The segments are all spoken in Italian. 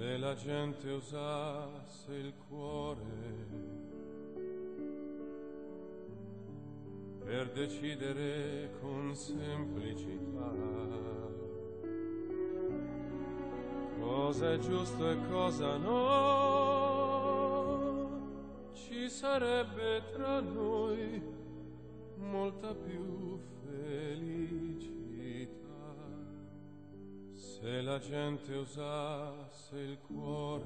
Se la gente usasse il cuore per decidere con semplicità cosa è giusto e cosa no, ci sarebbe tra noi molta più felicità. Se la gente usasse il cuore,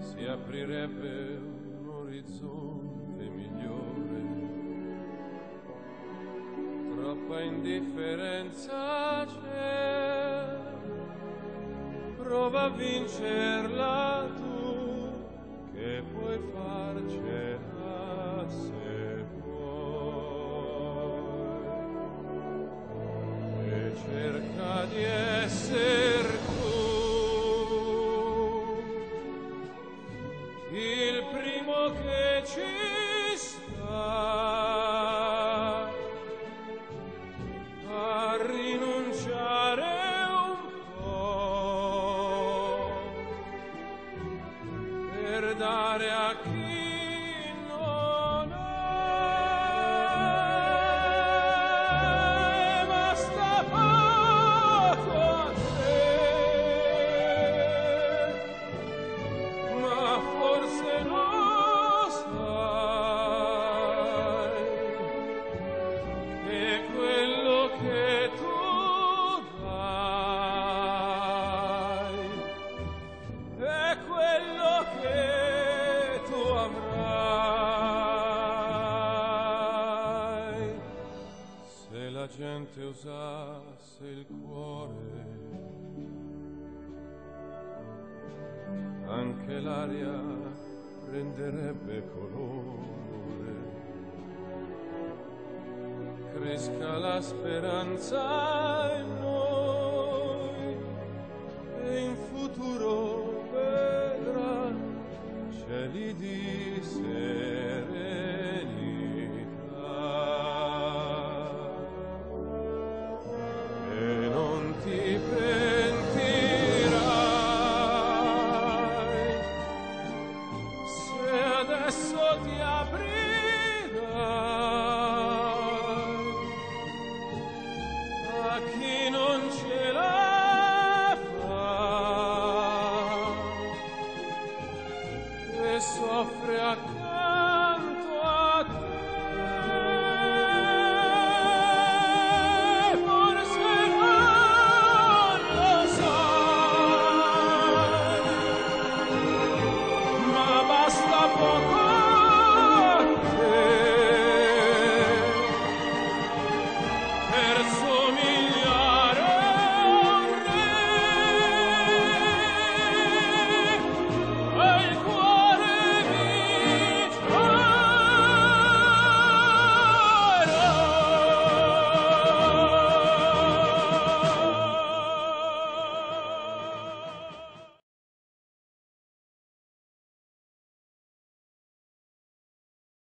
si aprirebbe un orizzonte migliore. Troppa indifferenza c'è, prova a vincerla tu, di esser tu. Il primo che ci sta a rinunciare un po' per dare a chi te usasse il cuore, anche l'aria prenderebbe colore. Cresca la speranza in noi e in futuro vedrà cieli di sera.